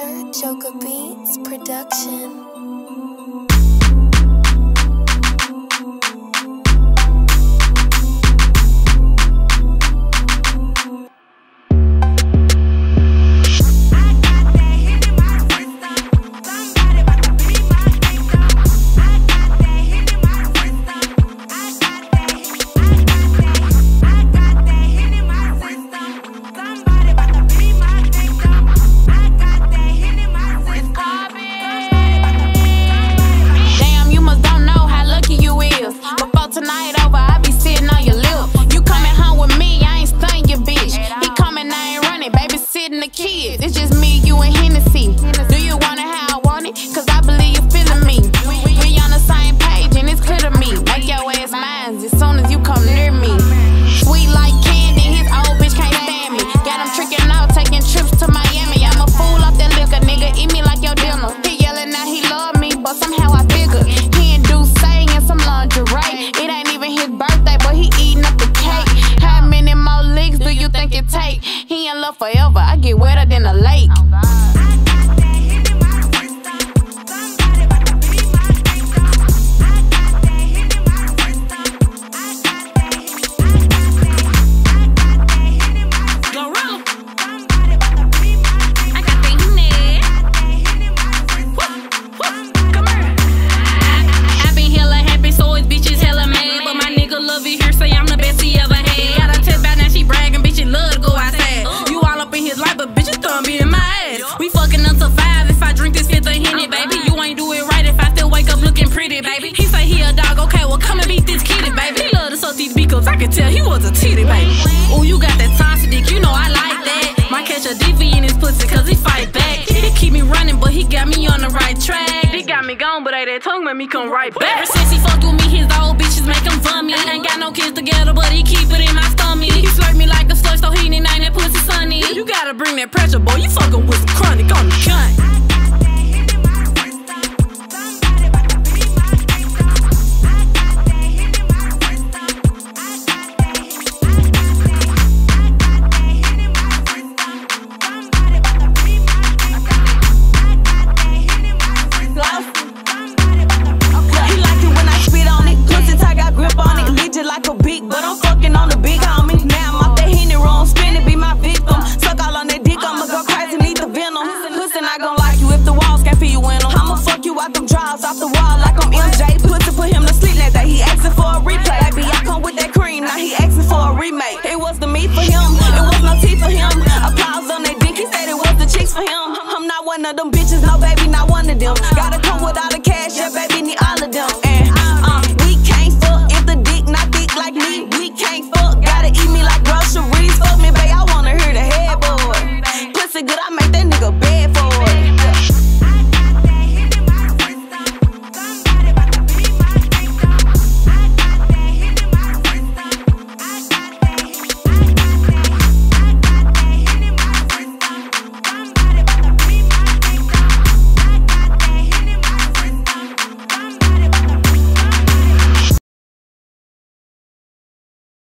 Joker Beats Production. The kids. It's just me, you, and Hennessy. Do you wanna how I want it? Cause I believe you're feeling me. We on the same page and it's clear to me. Make your ass mine as soon as you come near me. Sweet like candy, his old bitch can't stand me. Got him tricking out, taking trips to Miami. I'm a fool off that liquor, nigga. Eat me like your dinner. He yelling out he love me, but somehow I figure he and do saying some lingerie. It ain't even his birthday, but he eating up the cake. How many more licks do you think get wetter than a lake. I can tell he was a titty, baby. Ooh, you got that toxic dick, you know I like that. Might catch a DV in his pussy, cause he fight back. He keep me running, but he got me on the right track. He got me gone, but hey, that tongue made me come right back. Ever since he fucked with me, his old bitches make him vomit. Ain't got no kids together, but he keep it in my stomach. He flirt me like a slush, so he ain't that pussy sunny. You gotta bring that pressure, boy, you fucking with of them bitches. No, baby, not one of them.